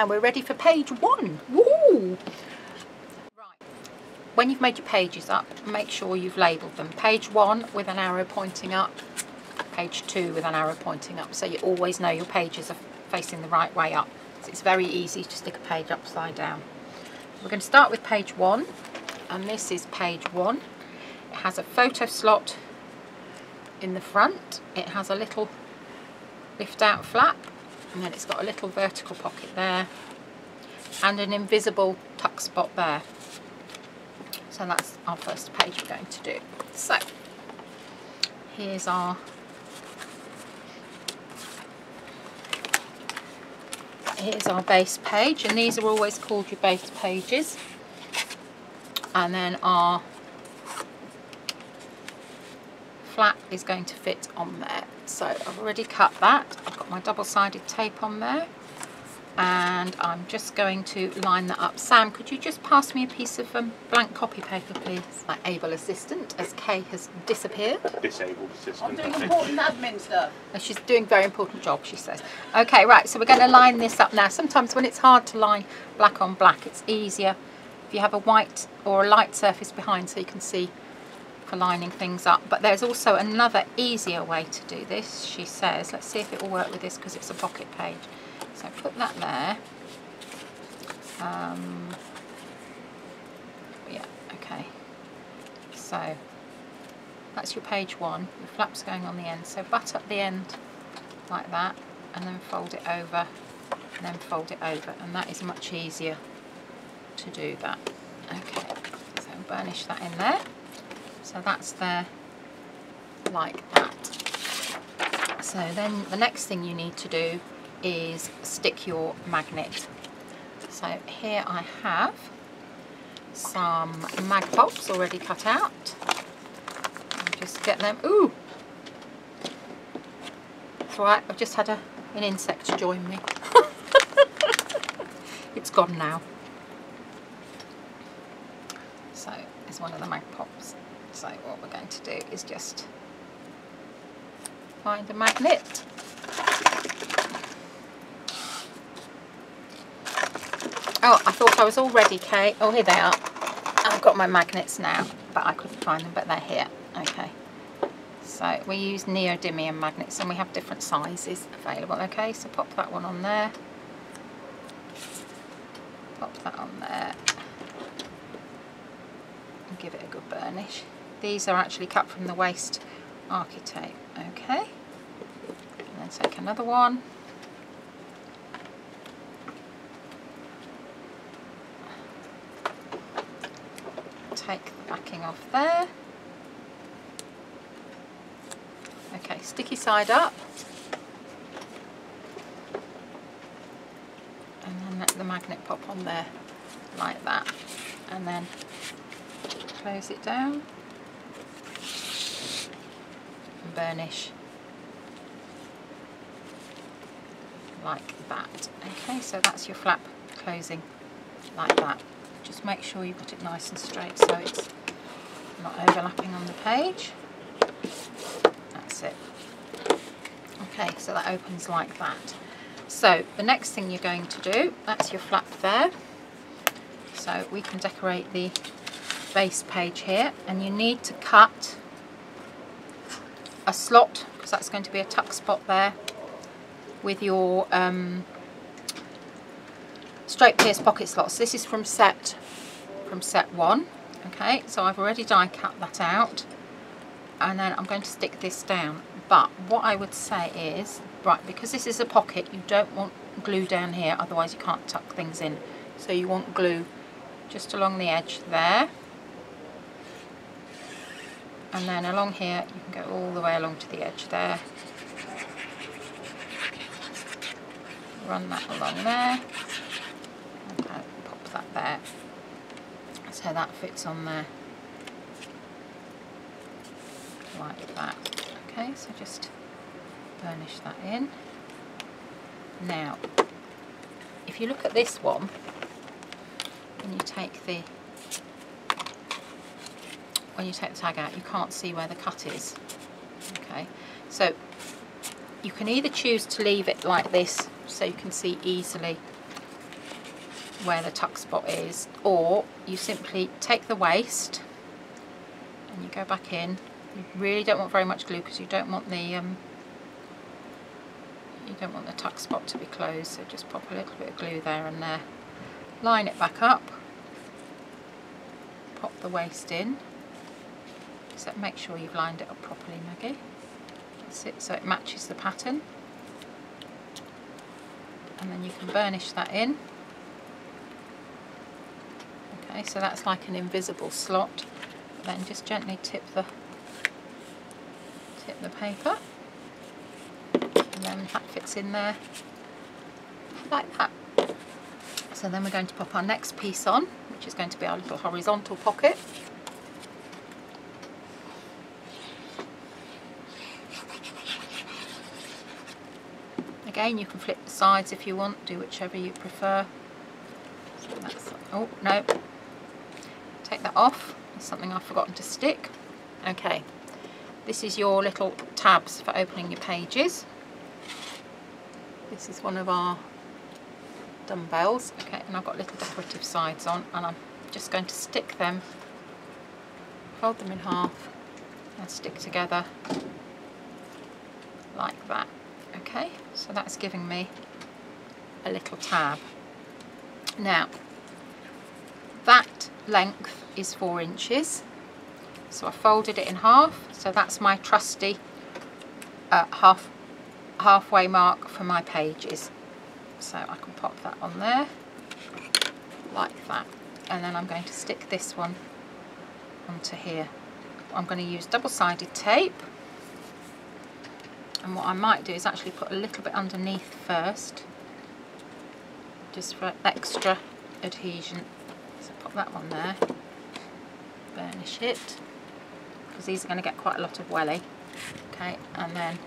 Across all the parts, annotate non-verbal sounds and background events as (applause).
now we're ready for page one. Woo! Right. When you've made your pages up, make sure you've labelled them. Page one with an arrow pointing up, page two with an arrow pointing up, so you always know your pages are facing the right way up. So it's very easy to stick a page upside down. We're going to start with page one, and this is page one. It has a photo slot in the front. It has a little lift out flap and then it's got a little vertical pocket there and an invisible tuck spot there. So that's our first page we're going to do. So here's our here's our base page and these are always called your base pages and then our flap is going to fit on there so I've already cut that I've got my double-sided tape on there and I'm just going to line that up. Sam, could you just pass me a piece of um, blank copy paper, please? My able assistant, as Kay has disappeared. Disabled assistant. I'm doing important admin stuff. She's doing a very important job, she says. Okay, right, so we're going to line this up now. Sometimes when it's hard to line black on black, it's easier if you have a white or a light surface behind so you can see for lining things up. But there's also another easier way to do this, she says. Let's see if it will work with this because it's a pocket page. So put that there. Um, yeah, okay. So that's your page one. Your flap's going on the end. So butt up the end like that and then fold it over and then fold it over and that is much easier to do that. Okay, so burnish that in there. So that's there like that. So then the next thing you need to do is stick your magnet. So here I have some mag pops already cut out. I'll just get them. Ooh! It's alright, I've just had a, an insect join me. (laughs) it's gone now. So it's one of the mag pops. So what we're going to do is just find a magnet Oh, I thought I was all ready, Kate. Oh, here they are. I've got my magnets now, but I couldn't find them, but they're here. Okay. So we use neodymium magnets and we have different sizes available. Okay, so pop that one on there. Pop that on there. And give it a good burnish. These are actually cut from the waste Architape. Okay. And then take another one. take the backing off there. Okay, sticky side up. And then let the magnet pop on there like that. And then close it down burnish like that. Okay, so that's your flap closing like that just make sure you've got it nice and straight so it's not overlapping on the page. That's it. Okay, so that opens like that. So the next thing you're going to do, that's your flap there. So we can decorate the base page here and you need to cut a slot because that's going to be a tuck spot there with your um, straight pierce pocket slots. This is from set from set one. Okay, so I've already die cut that out and then I'm going to stick this down. But what I would say is, right, because this is a pocket, you don't want glue down here, otherwise you can't tuck things in. So you want glue just along the edge there. And then along here, you can go all the way along to the edge there. Run that along there. Pop that there. So that fits on there. Like that. Okay so just burnish that in. Now if you look at this one and you take the when you take the tag out you can't see where the cut is. Okay. So you can either choose to leave it like this so you can see easily where the tuck spot is or you simply take the waste and you go back in. You really don't want very much glue because you don't want the um, you don't want the tuck spot to be closed so just pop a little bit of glue there and there. Line it back up. Pop the waste in so make sure you've lined it up properly Maggie. That's it. So it matches the pattern. And then you can burnish that in. Okay so that's like an invisible slot. Then just gently tip the tip the paper. And then that fits in there. Like that. So then we're going to pop our next piece on which is going to be our little horizontal pocket again you can flip the sides if you want do whichever you prefer. That's, oh no. Take that off. There's something I've forgotten to stick. Okay. This is your little tabs for opening your pages. This is one of our dumbbells. Okay and I've got little decorative sides on and I'm just going to stick them fold them in half and stick together like that okay so that's giving me a little tab. Now that length is four inches. So I folded it in half. So that's my trusty uh, half halfway mark for my pages. So I can pop that on there like that. And then I'm going to stick this one onto here. I'm going to use double-sided tape and what I might do is actually put a little bit underneath first just for extra adhesion. So pop that one there burnish it because these are going to get quite a lot of welly. Okay and then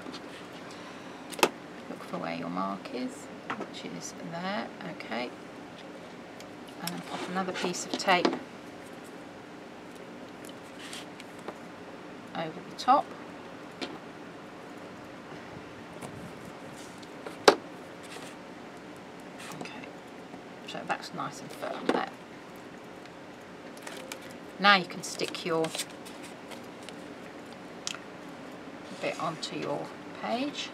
look for where your mark is which is there okay. And then pop another piece of tape over the top so that's nice and firm there. Now you can stick your bit onto your page.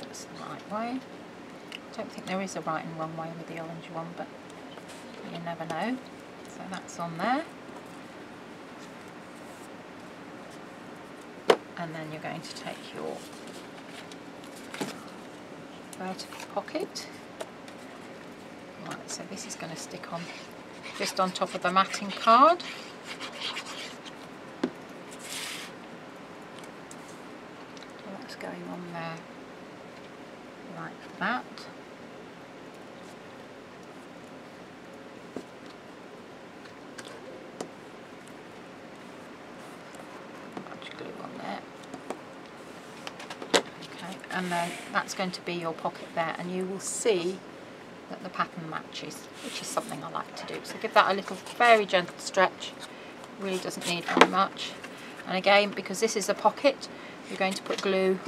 That's the right way. I don't think there is a right and wrong way with the orange one, but you never know. So that's on there. And then you're going to take your vertical pocket. Right so this is going to stick on just on top of the matting card. That's going on there? Like that and then that's going to be your pocket there and you will see that the pattern matches which is something I like to do. So give that a little very gentle stretch. Really doesn't need very much. And again because this is a pocket you're going to put glue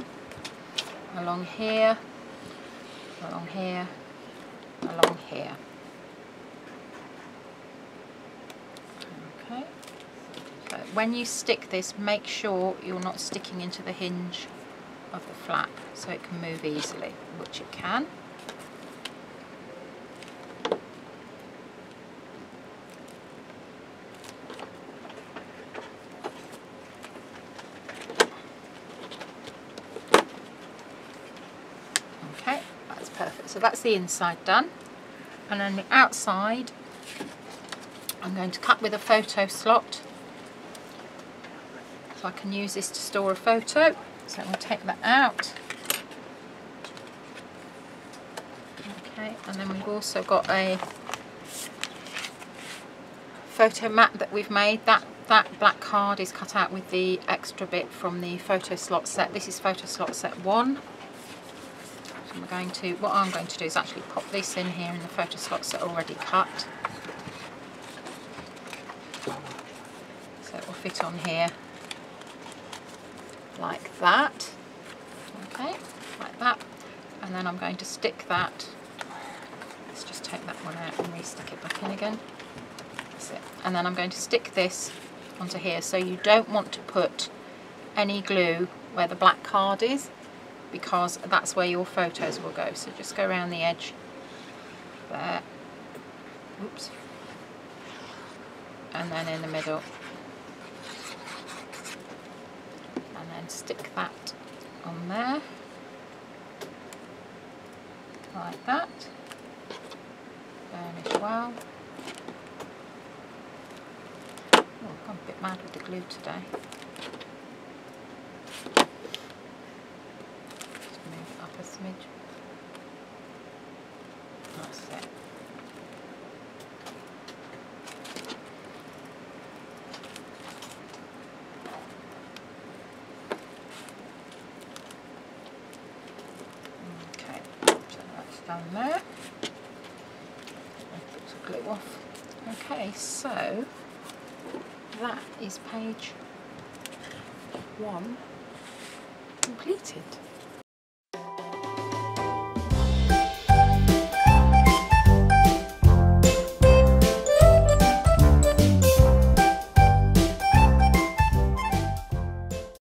along here along here along here. Okay. So when you stick this make sure you're not sticking into the hinge of the flap so it can move easily, which it can. Okay, that's perfect. So that's the inside done. And then the outside, I'm going to cut with a photo slot so I can use this to store a photo. So we'll take that out. Okay, and then we've also got a photo mat that we've made. That that black card is cut out with the extra bit from the photo slot set. This is photo slot set one. So I'm going to, what I'm going to do is actually pop this in here in the photo slot are already cut. So it will fit on here like that. Okay, like that, and then I'm going to stick that. Let's just take that one out and re-stick it back in again. That's it. And then I'm going to stick this onto here. So you don't want to put any glue where the black card is because that's where your photos will go. So just go around the edge there. Oops. And then in the middle and stick that on there. Like that. Burnish well. Oh, I'm a bit mad with the glue today. Just move up a smidge that's it Okay, so that's there. Glue off. Okay, so that is page one completed.